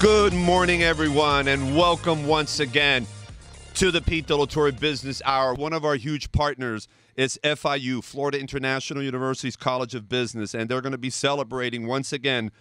Good morning, everyone, and welcome once again to the Pete de la Torre Business Hour. One of our huge partners is FIU, Florida International University's College of Business, and they're going to be celebrating once again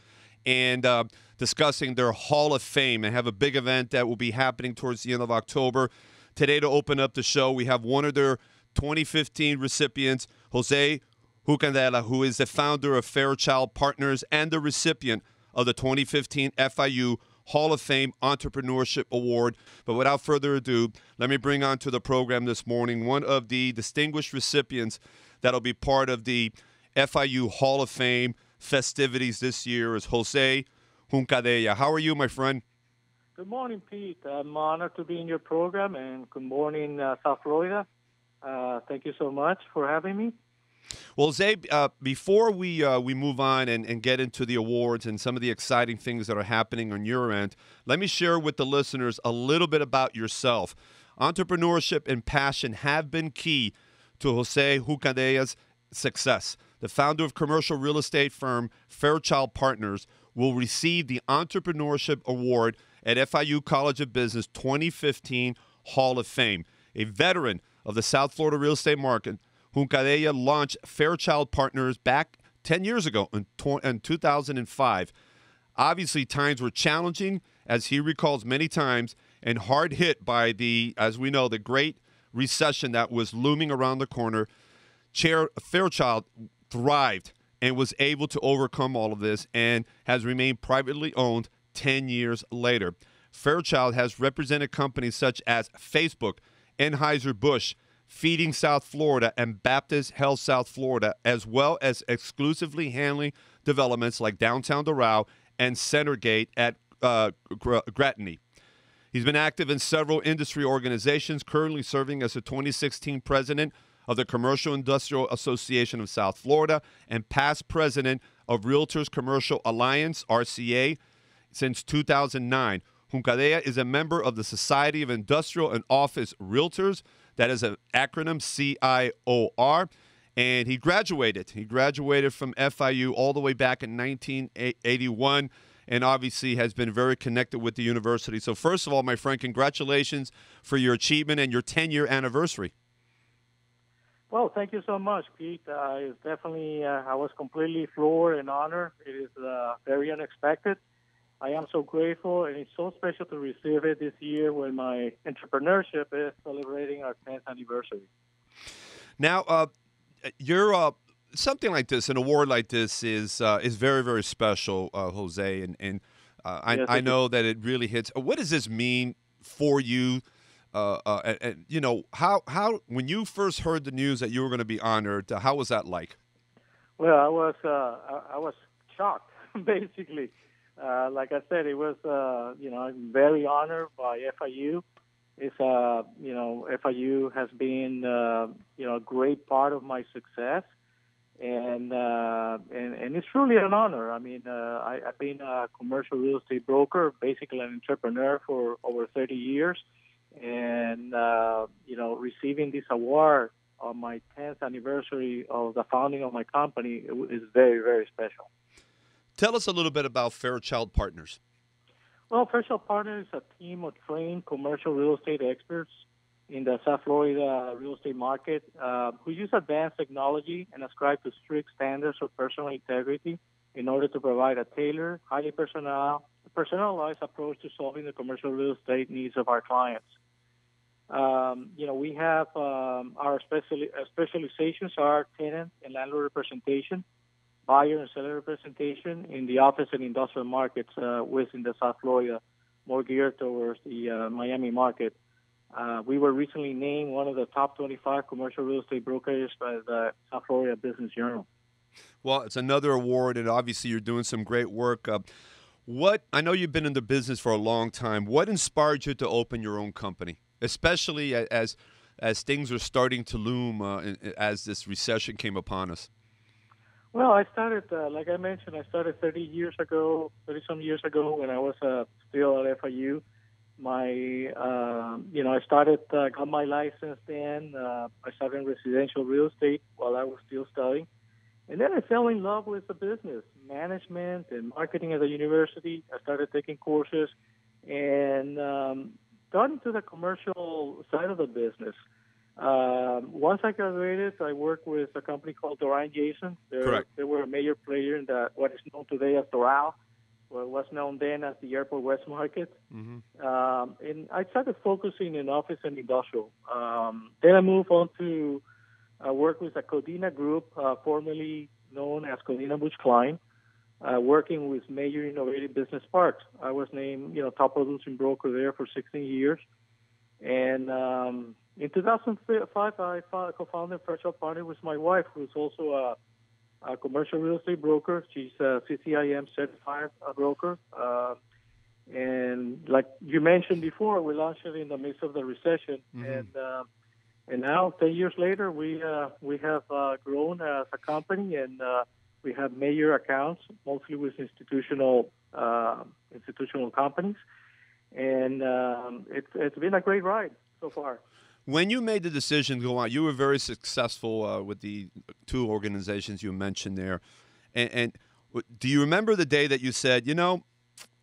and uh, discussing their Hall of Fame and have a big event that will be happening towards the end of October. Today, to open up the show, we have one of their 2015 recipients, Jose Juncadella, who is the founder of Fairchild Partners and the recipient of the 2015 FIU Hall of Fame Entrepreneurship Award. But without further ado, let me bring on to the program this morning one of the distinguished recipients that'll be part of the FIU Hall of Fame festivities this year is Jose Juncadella. How are you, my friend? Good morning, Pete. I'm honored to be in your program, and good morning, uh, South Florida. Uh, thank you so much for having me. Well, Zay, uh, before we uh, we move on and, and get into the awards and some of the exciting things that are happening on your end, let me share with the listeners a little bit about yourself. Entrepreneurship and passion have been key to Jose Juncadella's success. The founder of commercial real estate firm Fairchild Partners will receive the Entrepreneurship Award at FIU College of Business 2015 Hall of Fame. A veteran of the South Florida real estate market, Juncadella launched Fairchild Partners back 10 years ago in, in 2005. Obviously, times were challenging, as he recalls many times, and hard hit by the, as we know, the great recession that was looming around the corner. Chair Fairchild thrived and was able to overcome all of this and has remained privately owned 10 years later. Fairchild has represented companies such as Facebook, Anheuser-Busch, Feeding South Florida, and Baptist Health South Florida, as well as exclusively handling developments like Downtown Doral and Centergate at uh, Gratigny. He's been active in several industry organizations, currently serving as the 2016 president of the Commercial Industrial Association of South Florida and past president of Realtors Commercial Alliance, RCA, since 2009. Juncadella is a member of the Society of Industrial and Office Realtors. That is an acronym CIOR. And he graduated. He graduated from FIU all the way back in 1981 and obviously has been very connected with the university. So, first of all, my friend, congratulations for your achievement and your 10 year anniversary. Well, thank you so much, Pete. Uh, it's definitely, uh, I was completely floored and honored. It is uh, very unexpected. I am so grateful, and it's so special to receive it this year when my entrepreneurship is celebrating our 10th anniversary. Now, uh, you're uh, something like this, an award like this is uh, is very very special, uh, Jose, and and uh, I, yes, I know that it really hits. What does this mean for you? Uh, and, and, you know how how when you first heard the news that you were going to be honored, how was that like? Well, I was I, I was shocked, basically. Uh, like I said, it was uh, you know I'm very honored by FIU. It's uh, you know FIU has been uh, you know a great part of my success, and uh, and and it's truly an honor. I mean, uh, I, I've been a commercial real estate broker, basically an entrepreneur for over 30 years, and uh, you know receiving this award on my 10th anniversary of the founding of my company is very very special. Tell us a little bit about Fairchild Partners. Well, Fairchild Partners is a team of trained commercial real estate experts in the South Florida real estate market uh, who use advanced technology and ascribe to strict standards of personal integrity in order to provide a tailored, highly personal, personalized approach to solving the commercial real estate needs of our clients. Um, you know, we have um, our speciali- specializations are tenant and landlord representation, buyer and seller representation in the office and industrial markets uh, within the South Florida, more geared towards the uh, Miami market. Uh, we were recently named one of the top 25 commercial real estate brokers by the South Florida Business Journal. Well, it's another award, and obviously you're doing some great work. Uh, what I know you've been in the business for a long time. What inspired you to open your own company, especially as as things are starting to loom uh, as this recession came upon us? Well, I started, uh, like I mentioned, I started 30 years ago, 30 some years ago when I was uh, still at FIU. My, uh, you know, I started, uh, got my license then. Uh, I started in residential real estate while I was still studying. And then I fell in love with the business, management, and marketing at the university. I started taking courses and um, got into the commercial side of the business. Um, once I graduated, I worked with a company called Doran Jason. They're, Correct. They were a major player in the, what is known today as Doral, what was known then as the Airport West Market. Mm-hmm. Um, and I started focusing in office and industrial. Um, then I moved on to uh, work with the Codina Group, uh, formerly known as Codina Bush Klein, uh, working with major innovative business parks. I was named, you know, top producing broker there for 16 years. And um, in 2005, I co-founded Fairchild Partner with my wife, who's also a, a commercial real estate broker. She's a CCIM certified broker. Uh, and like you mentioned before, we launched it in the midst of the recession, Mhm. and uh, and now ten years later, we uh, we have uh, grown as a company, and uh, we have major accounts, mostly with institutional uh, institutional companies, and um, it's it's been a great ride so far. When you made the decision to go on, you were very successful uh, with the two organizations you mentioned there. And, and do you remember the day that you said, you know,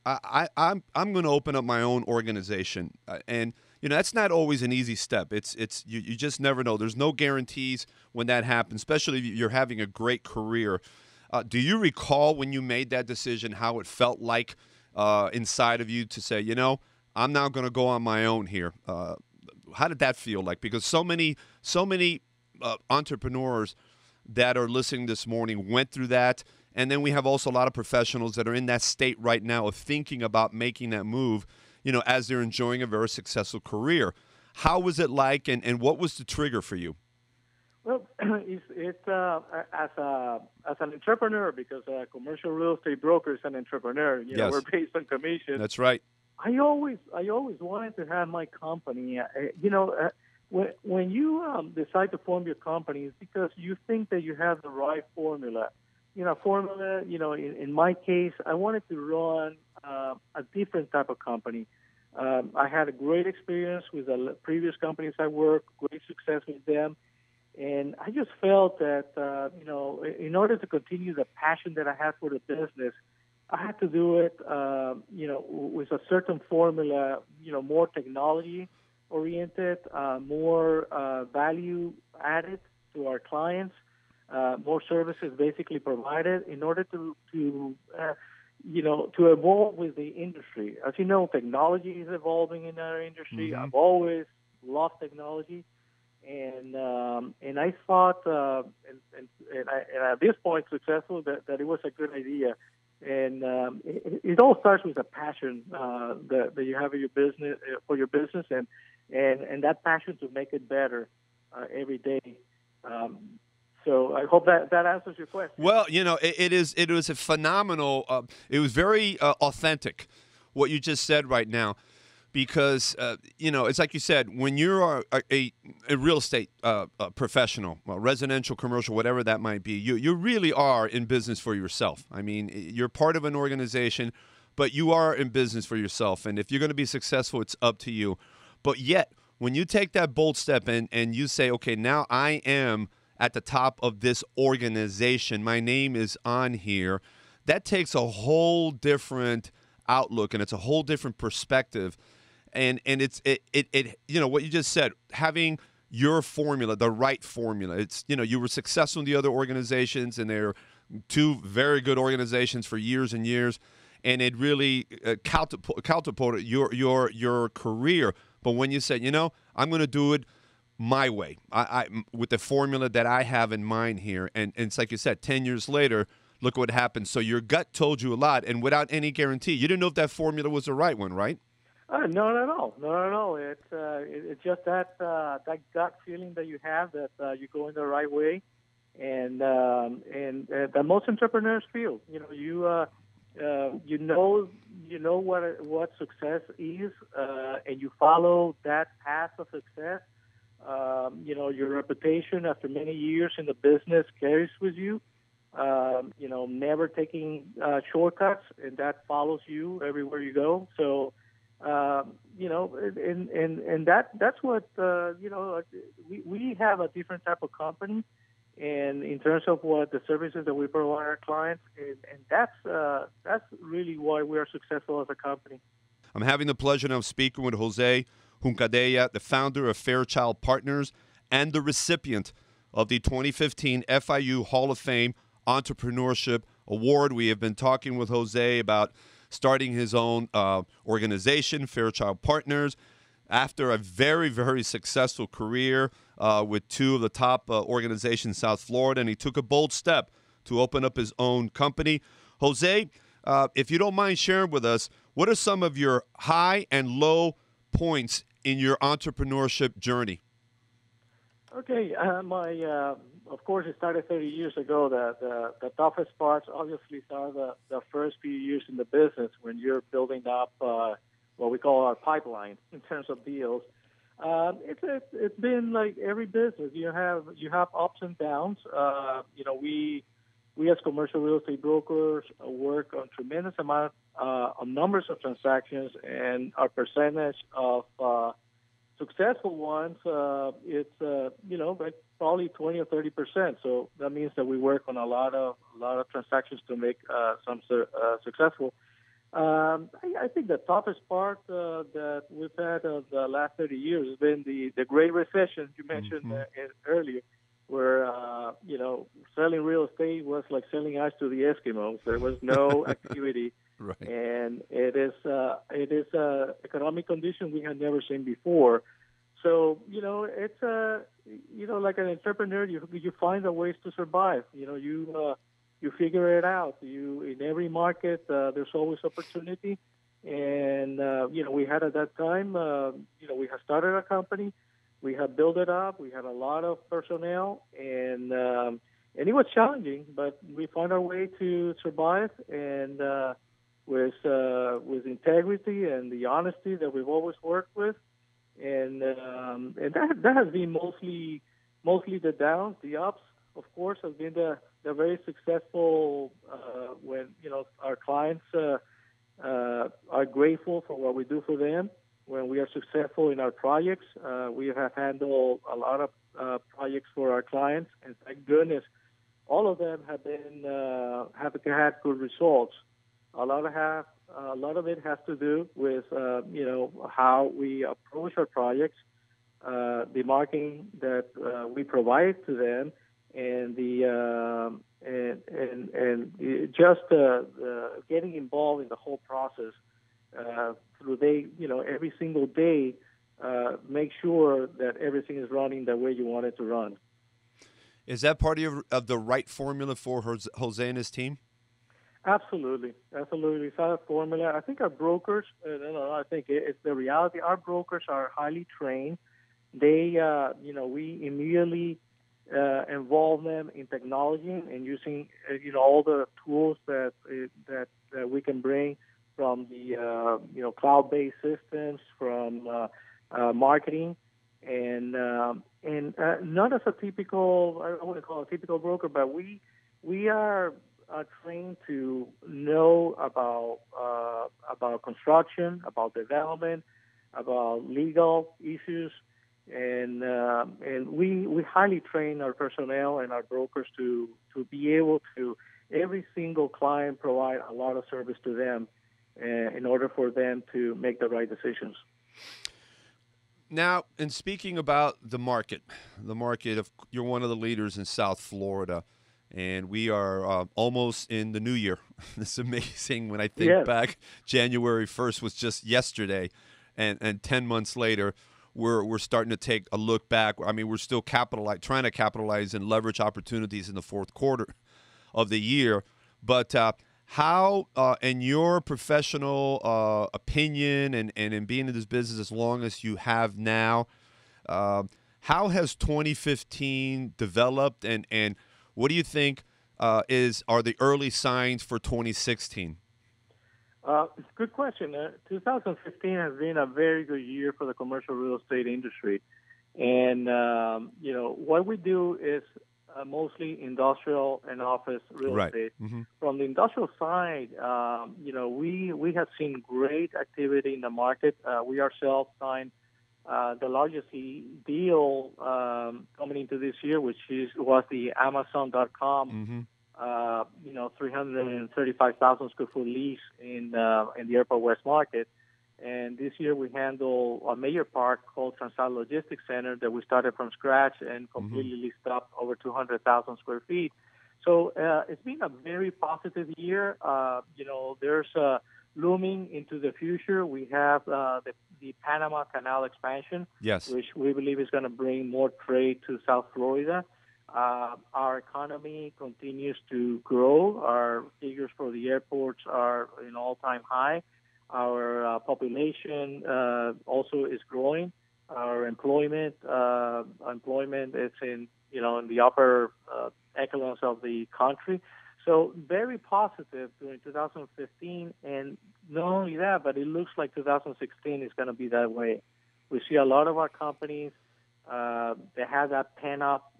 I, I, I'm I'm going to open up my own organization? Uh, and you know that's not always an easy step. It's it's you, you just never know. There's no guarantees when that happens, especially if you're having a great career. Uh, do you recall when you made that decision how it felt like uh, inside of you to say, you know, I'm now going to go on my own here? Uh, how did that feel like? Because so many, so many uh, entrepreneurs that are listening this morning went through that, and then we have also a lot of professionals that are in that state right now of thinking about making that move. You know, as they're enjoying a very successful career. How was it like, and, and what was the trigger for you? Well, it's, it's uh, as a as an entrepreneur because a commercial real estate broker is an entrepreneur. You know, Yes. we're based on commission. That's right. I always I always wanted to have my company. Uh, you know, uh, when when you um, decide to form your company, it's because you think that you have the right formula. You know, formula. You know, in, in my case, I wanted to run uh, a different type of company. Um, I had a great experience with the previous companies I worked, great success with them, and I just felt that uh, you know, in order to continue the passion that I had for the business, I had to do it, uh, you know, with a certain formula, you know, more technology oriented, uh, more uh, value added to our clients, uh, more services basically provided in order to, to uh, you know, to evolve with the industry. As you know, technology is evolving in our industry. Mhm. I've always loved technology. And um, and I thought, uh, and, and, and, I, and at this point, successful that, that it was a good idea and um, it, it all starts with a passion uh, that, that you have your business uh, for your business, and and and that passion to make it better uh, every day. Um, so I hope that that answers your question. Well, you know, it, it is. It was a phenomenal. Uh, it was very uh, authentic, what you just said right now, because uh, you know it's like you said when you're a, a, a real estate uh, uh professional, well, residential, commercial, whatever that might be. You you really are in business for yourself. I mean, you're part of an organization, but you are in business for yourself. And if you're going to be successful, it's up to you. But yet, when you take that bold step and and you say, okay, now I am at the top of this organization. My name is on here. That takes a whole different outlook and it's a whole different perspective. And and it's it it, it you know what you just said, having your formula, the right formula. It's you know, you were successful in the other organizations and they're two very good organizations for years and years and it really uh, catapult- catapulted your your your career. But when you said, you know, I'm going to do it my way, I, I with the formula that I have in mind here, and, and it's like you said, ten years later, look what happened. So your gut told you a lot, and without any guarantee, you didn't know if that formula was the right one, right? Uh, no, all. Not at all. It's uh, it, it's just that uh, that gut feeling that you have that uh, you're going the right way, and um, and uh, that most entrepreneurs feel. You know, you uh, uh, you know you know what what success is, uh, and you follow that path of success. Um, you know, your reputation after many years in the business carries with you. Um, you know, never taking uh, shortcuts, and that follows you everywhere you go. So um, you know, and and and that that's what uh, you know. We we have a different type of company, and in terms of what the services that we provide our clients, and, and that's uh, that's really why we are successful as a company. I'm having the pleasure of speaking with Jose Juncadella, the founder of Fairchild Partners and the recipient of the 2015 FIU Hall of Fame Entrepreneurship Award. We have been talking with Jose about starting his own uh, organization, Fairchild Partners, after a very, very successful career uh, with two of the top uh, organizations in South Florida, and he took a bold step to open up his own company. Jose, uh, if you don't mind sharing with us, what are some of your high and low points in your entrepreneurship journey? Okay, uh, my uh, of course it started 30 years ago. The the, the toughest parts obviously are the, the first few years in the business when you're building up uh, what we call our pipeline in terms of deals. Um, it's, it's been like every business. You have you have ups and downs. Uh, you know, we we as commercial real estate brokers work on tremendous amount uh, of numbers of transactions, and our percentage of uh, successful ones, uh, it's uh, you know like probably 20 or 30 percent. So that means that we work on a lot of a lot of transactions to make uh, some uh, successful. Um, I, I think the toughest part uh, that we've had of the last 30 years has been the the Great Recession you mentioned mm-hmm. uh, earlier, where uh, you know selling real estate was like selling ice to the Eskimos. There was no activity. Right. And it is uh, it is a economic condition we had never seen before. So you know it's a uh, you know like an entrepreneur you you find a ways to survive. You know you uh, you figure it out. You in every market uh, there's always opportunity. And uh, you know we had at that time uh, you know we had started a company, we had built it up, we had a lot of personnel and. Um, and it was challenging, but we found our way to survive, and uh, with uh, with integrity and the honesty that we've always worked with, and um, and that that has been mostly mostly the downs. The ups, of course, have been the the very successful uh, when you know our clients uh, uh, are grateful for what we do for them. When we are successful in our projects, uh, we have handled a lot of uh, projects for our clients, and thank goodness, all of them have been uh, have had good results. A lot of have a lot of it has to do with uh, you know how we approach our projects, uh, the marketing that uh, we provide to them, and the uh, and and and just uh, getting involved in the whole process uh, through they you know every single day. make sure that everything is running the way you want it to run. Is that part of, of the right formula for Jose and his team? Absolutely, absolutely. It's formula. I think our brokers. Uh, I think it's the reality. Our brokers are highly trained. They, uh, you know, we immediately uh, involve them in technology and using, uh, you know, all the tools that uh, that that we can bring from the, uh, you know, cloud-based systems, from marketing, and um, and not as a typical. I wouldn't call it a typical broker, but we we are are trained to know about uh, about construction, about development, about legal issues, and uh, and we we highly train our personnel and our brokers to to be able to every single client provide a lot of service to them uh, in order for them to make the right decisions. Now, in speaking about the market, the market of you're one of the leaders in South Florida and we are uh, almost in the new year. it's amazing when I think yes. back. January 1st was just yesterday, and, and 10 months later, we're, we're starting to take a look back. I mean, we're still capitalize, trying to capitalize and leverage opportunities in the fourth quarter of the year. But uh, how, uh, in your professional uh, opinion and, and in being in this business as long as you have now, uh, how has 2015 developed and, and – what do you think uh, is are the early signs for 2016? Uh, good question. Uh, 2015 has been a very good year for the commercial real estate industry, and um, you know what we do is uh, mostly industrial and office real right. estate. Mm-hmm. From the industrial side, um, you know we we have seen great activity in the market. Uh, we ourselves signed uh, the largest deal um, coming into this year, which is was the Amazon.com, mm-hmm. uh, you know, 335,000 square foot lease in uh, in the Airport West market. And this year we handle a major park called Transat Logistics Center that we started from scratch and mm-hmm. completely mm-hmm. leased up over 200,000 square feet. So uh, it's been a very positive year. Uh, you know, there's uh, looming into the future. We have uh, the, the Panama Canal expansion, yes. which we believe is going to bring more trade to South Florida. Uh, our economy continues to grow. Our figures for the airports are an all-time high. Our uh, population uh, also is growing. Our employment uh, employment is in you know in the upper uh, echelons of the country. So very positive during 2015, and not only that, but it looks like 2016 is going to be that way. We see a lot of our companies uh, they have that pent up,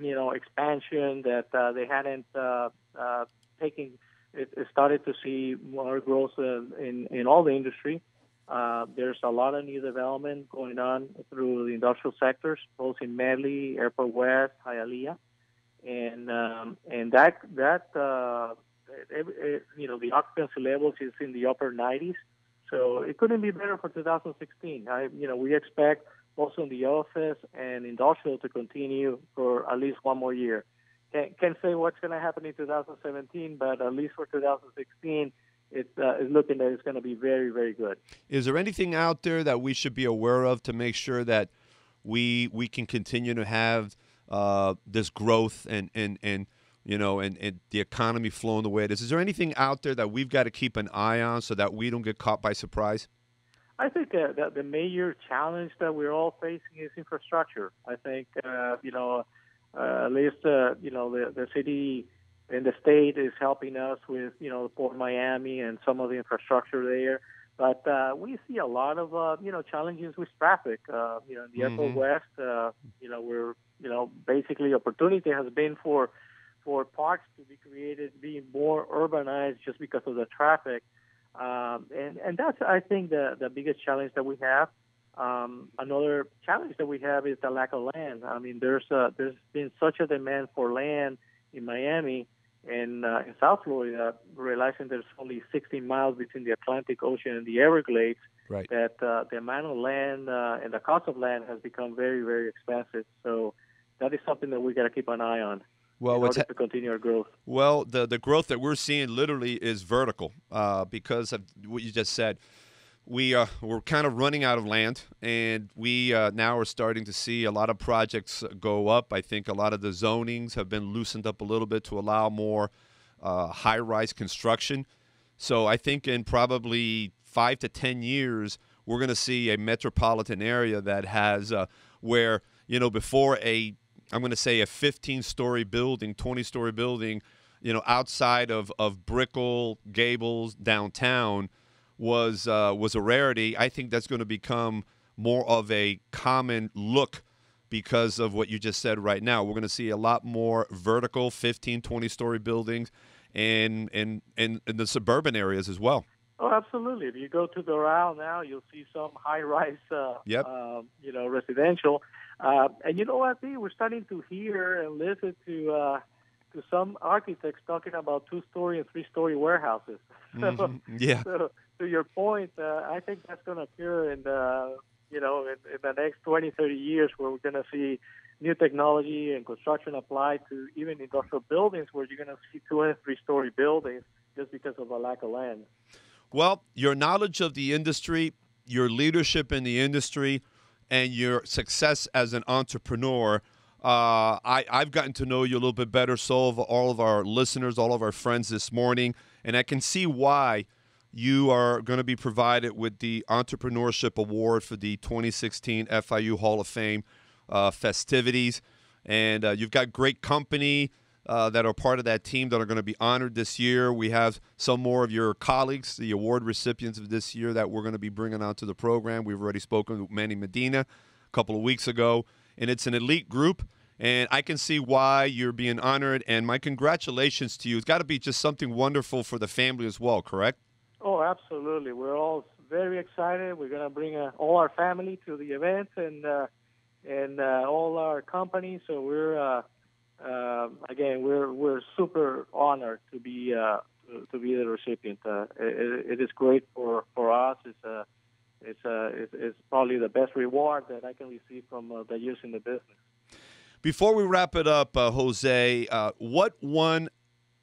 you know, expansion that uh, they hadn't uh, uh, taken it, it started to see more growth in, in all the industry. Uh, there's a lot of new development going on through the industrial sectors, both in Medley, Airport West, Hialeah, and um, and that that uh, it, you know the occupancy levels is in the upper 90s, so it couldn't be better for 2016. I you know we expect also in the office and industrial to continue for at least one more year can't, can't say what's going to happen in 2017, but at least for 2016, it's, uh, it's looking that it's going to be very, very good. Is there anything out there that we should be aware of to make sure that we we can continue to have uh, this growth and and and you know and, and the economy flowing the way it is? Is there anything out there that we've got to keep an eye on so that we don't get caught by surprise? I think that, that the major challenge that we're all facing is infrastructure. I think uh, you know uh, at least uh, you know the the city and the state is helping us with you know the Port Miami and some of the infrastructure there. But uh, we see a lot of uh, you know challenges with traffic. Uh, you know, in the mm-hmm. Airport West, uh, you know, we're you know basically opportunity has been for for parks to be created, being more urbanized just because of the traffic. Um, and and that's I think the the biggest challenge that we have. Um, another challenge that we have is the lack of land. I mean, there's a, there's been such a demand for land in Miami and uh, in South Florida, realizing there's only 16 miles between the Atlantic Ocean and the Everglades, right. that uh, the amount of land uh, and the cost of land has become very, very expensive. So that is something that we got to keep an eye on. Well, in order ha- to continue our growth. Well, the the growth that we're seeing literally is vertical uh, because of what you just said we uh, we're kind of running out of land, and we uh, now are starting to see a lot of projects go up. I think a lot of the zonings have been loosened up a little bit to allow more uh, high-rise construction. So I think in probably five to ten years, we're going to see a metropolitan area that has uh, where you know before a I'm going to say a 15-story building, 20-story building, you know, outside of of Brickell, Gables, downtown was uh, was a rarity. I think that's going to become more of a common look because of what you just said right now. We're going to see a lot more vertical 15, 20 story buildings and in, in, in the suburban areas as well. Oh, absolutely. If you go to the Doral now, you'll see some high-rise, uh, yep. Uh, you know, residential. Uh, and you know what, We're starting to hear and listen to uh, to some architects talking about two-story and three-story warehouses. Mm-hmm. yeah. So, to your point, uh, I think that's going to occur in the you know in, in the next 20, 30 years, where we're going to see new technology and construction applied to even industrial buildings, where you're going to see two and three story buildings just because of a lack of land. Well, your knowledge of the industry, your leadership in the industry, and your success as an entrepreneur. Uh, I, I've gotten to know you a little bit better, so have all of our listeners, all of our friends this morning, and I can see why you are going to be provided with the Entrepreneurship Award for the 2016 FIU Hall of Fame uh, festivities. And uh, you've got great company uh, that are part of that team that are going to be honored this year. We have some more of your colleagues, the award recipients of this year, that we're going to be bringing onto the program. We've already spoken with Manny Medina a couple of weeks ago, and it's an elite group. And I can see why you're being honored. And my congratulations to you. It's got to be just something wonderful for the family as well, correct? Oh, absolutely. We're all very excited. We're gonna bring uh, all our family to the event and uh, and uh, all our companies. So we're uh, uh, again we're we're super honored to be uh, to, to be the recipient. Uh, it, it is great for for us. It's a it's, uh, it's, it's probably the best reward that I can receive from uh, the years in the business. Before we wrap it up, uh, Jose, uh, what one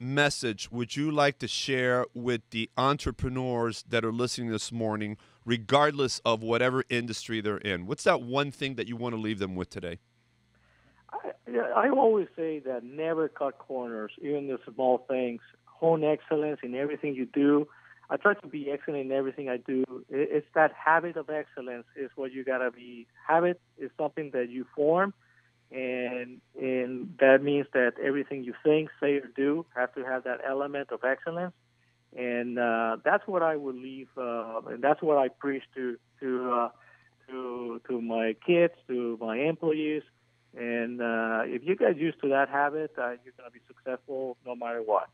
message would you like to share with the entrepreneurs that are listening this morning, regardless of whatever industry they're in? What's that one thing that you want to leave them with today? I, I always say that never cut corners, even the small things. Hone excellence in everything you do. I try to be excellent in everything I do. It's that habit of excellence is what you gotta be. Habit is something that you form, and and that means that everything you think, say, or do have to have that element of excellence. And uh, that's what I would leave, uh, and that's what I preach to to uh, to to my kids, to my employees. And uh, if you get used to that habit, uh, you're going to be successful no matter what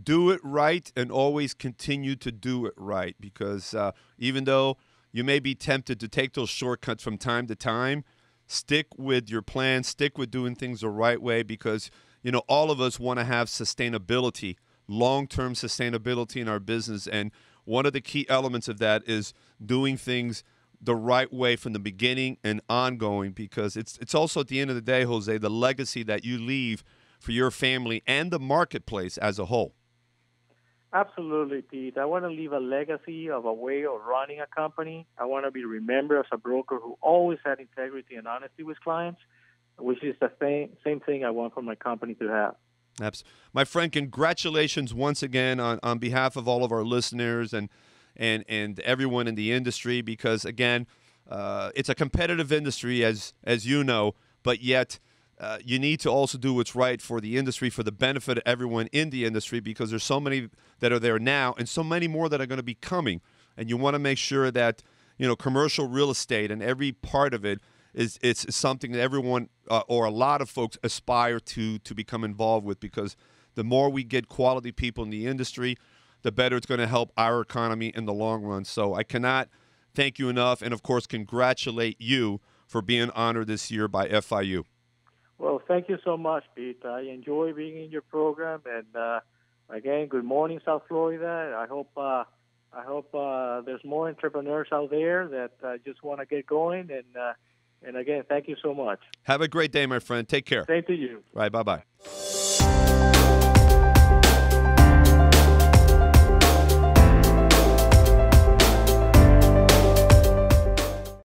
do it right and always continue to do it right because uh, even though you may be tempted to take those shortcuts from time to time, stick with your plan, stick with doing things the right way because you know all of us want to have sustainability, long-term sustainability in our business and one of the key elements of that is doing things the right way from the beginning and ongoing because it's it's also at the end of the day, Jose, the legacy that you leave for your family and the marketplace as a whole. Absolutely, Pete. I want to leave a legacy of a way of running a company. I want to be remembered as a broker who always had integrity and honesty with clients, which is the same same thing I want for my company to have. Absolutely. My friend, congratulations once again on, on behalf of all of our listeners and and and everyone in the industry because again, uh, it's a competitive industry as as you know, but yet uh, you need to also do what's right for the industry, for the benefit of everyone in the industry, because there's so many that are there now, and so many more that are going to be coming. And you want to make sure that you know commercial real estate and every part of it is it's something that everyone uh, or a lot of folks aspire to to become involved with, because the more we get quality people in the industry, the better it's going to help our economy in the long run. So I cannot thank you enough, and of course, congratulate you for being honored this year by FIU. Well, thank you so much, Pete. I enjoy being in your program, and uh, again, good morning, South Florida. I hope uh, I hope uh, there's more entrepreneurs out there that uh, just want to get going, and uh, and again, thank you so much. Have a great day, my friend. Take care. Same to you. Right. Bye bye.